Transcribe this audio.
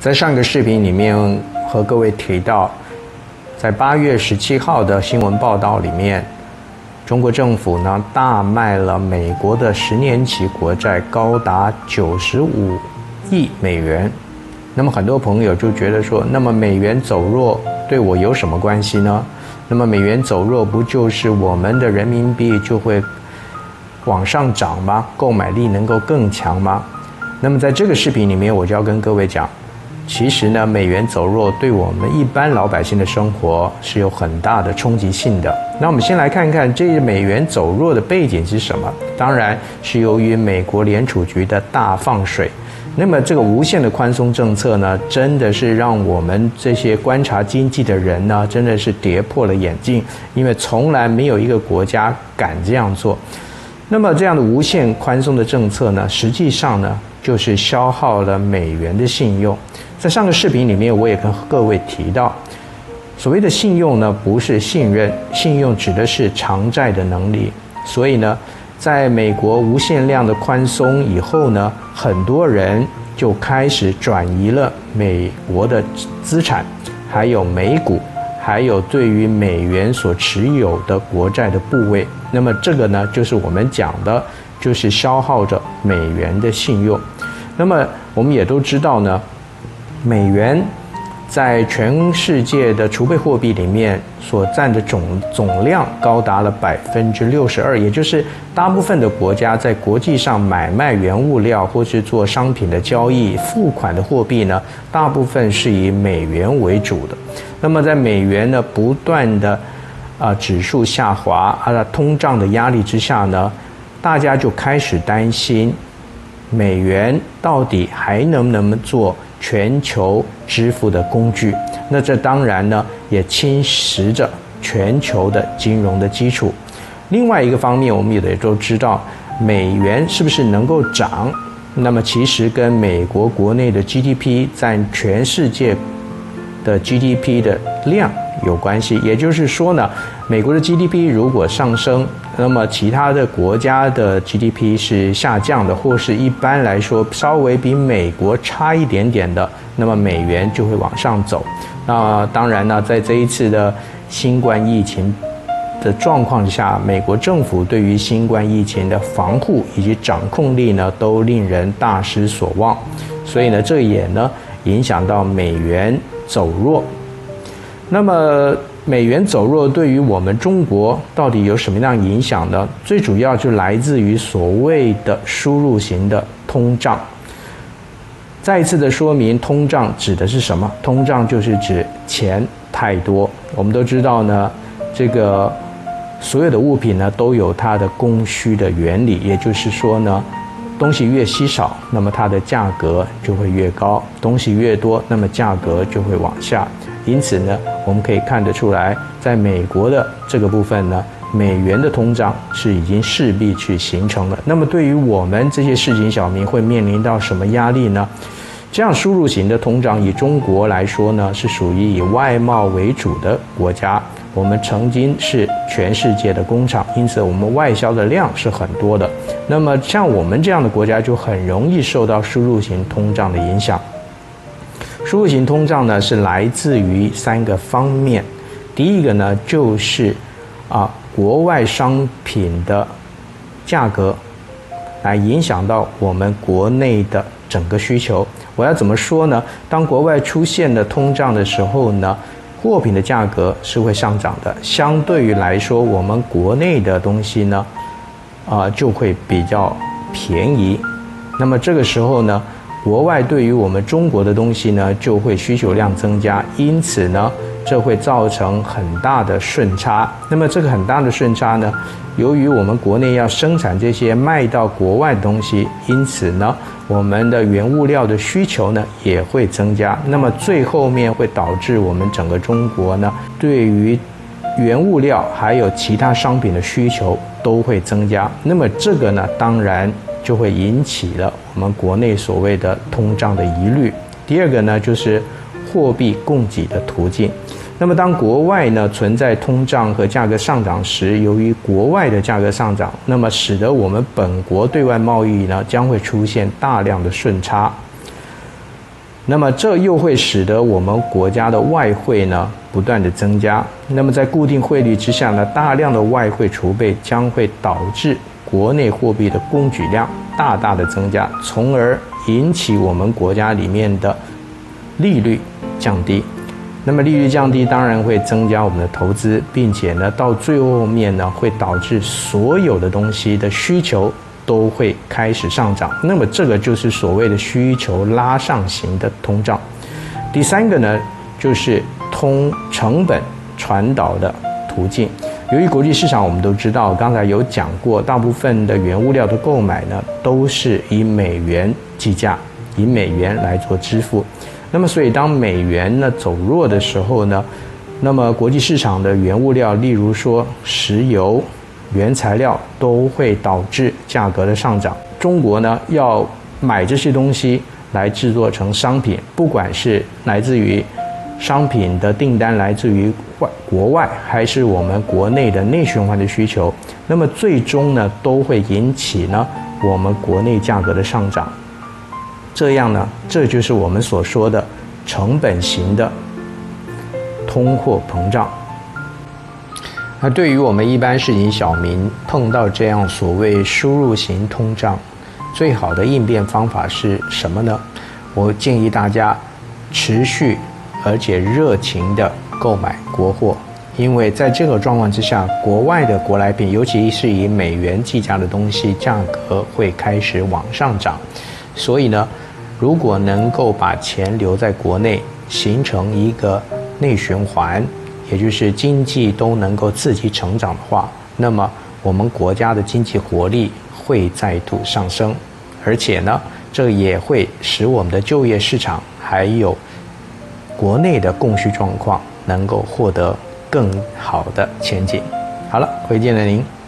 在上个视频里面和各位提到，在八月十七号的新闻报道里面，中国政府呢大卖了美国的十年期国债，高达九十五亿美元。那么很多朋友就觉得说，那么美元走弱对我有什么关系呢？那么美元走弱不就是我们的人民币就会往上涨吗？购买力能够更强吗？那么在这个视频里面，我就要跟各位讲。其实呢，美元走弱对我们一般老百姓的生活是有很大的冲击性的。那我们先来看看这美元走弱的背景是什么？当然是由于美国联储局的大放水。那么这个无限的宽松政策呢，真的是让我们这些观察经济的人呢，真的是跌破了眼镜，因为从来没有一个国家敢这样做。那么这样的无限宽松的政策呢，实际上呢，就是消耗了美元的信用。在上个视频里面，我也跟各位提到，所谓的信用呢，不是信任，信用指的是偿债的能力。所以呢，在美国无限量的宽松以后呢，很多人就开始转移了美国的资产，还有美股，还有对于美元所持有的国债的部位。那么这个呢，就是我们讲的，就是消耗着美元的信用。那么我们也都知道呢。美元在全世界的储备货币里面所占的总总量高达了百分之六十二，也就是大部分的国家在国际上买卖原物料或是做商品的交易，付款的货币呢，大部分是以美元为主的。那么在美元呢不断的啊指数下滑啊通胀的压力之下呢，大家就开始担心美元到底还能不能做。全球支付的工具，那这当然呢也侵蚀着全球的金融的基础。另外一个方面，我们也都知道，美元是不是能够涨？那么其实跟美国国内的 GDP 占全世界的 GDP 的量有关系。也就是说呢，美国的 GDP 如果上升，那么其他的国家的 GDP 是下降的，或是一般来说稍微比美国差一点点的，那么美元就会往上走。那当然呢，在这一次的新冠疫情的状况下，美国政府对于新冠疫情的防护以及掌控力呢，都令人大失所望。所以呢，这也呢影响到美元走弱。那么。美元走弱对于我们中国到底有什么样影响呢？最主要就来自于所谓的输入型的通胀。再一次的说明，通胀指的是什么？通胀就是指钱太多。我们都知道呢，这个所有的物品呢都有它的供需的原理，也就是说呢，东西越稀少，那么它的价格就会越高；东西越多，那么价格就会往下。因此呢，我们可以看得出来，在美国的这个部分呢，美元的通胀是已经势必去形成了。那么对于我们这些市井小民会面临到什么压力呢？这样输入型的通胀，以中国来说呢，是属于以外贸为主的国家。我们曾经是全世界的工厂，因此我们外销的量是很多的。那么像我们这样的国家，就很容易受到输入型通胀的影响。输入型通胀呢，是来自于三个方面。第一个呢，就是啊，国外商品的价格来影响到我们国内的整个需求。我要怎么说呢？当国外出现的通胀的时候呢，货品的价格是会上涨的。相对于来说，我们国内的东西呢，啊，就会比较便宜。那么这个时候呢？国外对于我们中国的东西呢，就会需求量增加，因此呢，这会造成很大的顺差。那么这个很大的顺差呢，由于我们国内要生产这些卖到国外的东西，因此呢，我们的原物料的需求呢也会增加。那么最后面会导致我们整个中国呢，对于原物料还有其他商品的需求都会增加。那么这个呢，当然。就会引起了我们国内所谓的通胀的疑虑。第二个呢，就是货币供给的途径。那么，当国外呢存在通胀和价格上涨时，由于国外的价格上涨，那么使得我们本国对外贸易呢将会出现大量的顺差。那么这又会使得我们国家的外汇呢不断的增加。那么在固定汇率之下呢，大量的外汇储备将会导致国内货币的供给量大大的增加，从而引起我们国家里面的利率降低。那么利率降低，当然会增加我们的投资，并且呢，到最后面呢，会导致所有的东西的需求。都会开始上涨，那么这个就是所谓的需求拉上型的通胀。第三个呢，就是通成本传导的途径。由于国际市场，我们都知道，刚才有讲过，大部分的原物料的购买呢，都是以美元计价，以美元来做支付。那么，所以当美元呢走弱的时候呢，那么国际市场的原物料，例如说石油。原材料都会导致价格的上涨。中国呢要买这些东西来制作成商品，不管是来自于商品的订单来自于外国外，还是我们国内的内循环的需求，那么最终呢都会引起呢我们国内价格的上涨。这样呢，这就是我们所说的成本型的通货膨胀。那对于我们一般市井小民碰到这样所谓输入型通胀，最好的应变方法是什么呢？我建议大家持续而且热情的购买国货，因为在这个状况之下，国外的舶来品，尤其是以美元计价的东西，价格会开始往上涨。所以呢，如果能够把钱留在国内，形成一个内循环。也就是经济都能够自己成长的话，那么我们国家的经济活力会再度上升，而且呢，这也会使我们的就业市场还有国内的供需状况能够获得更好的前景。好了，回见了您。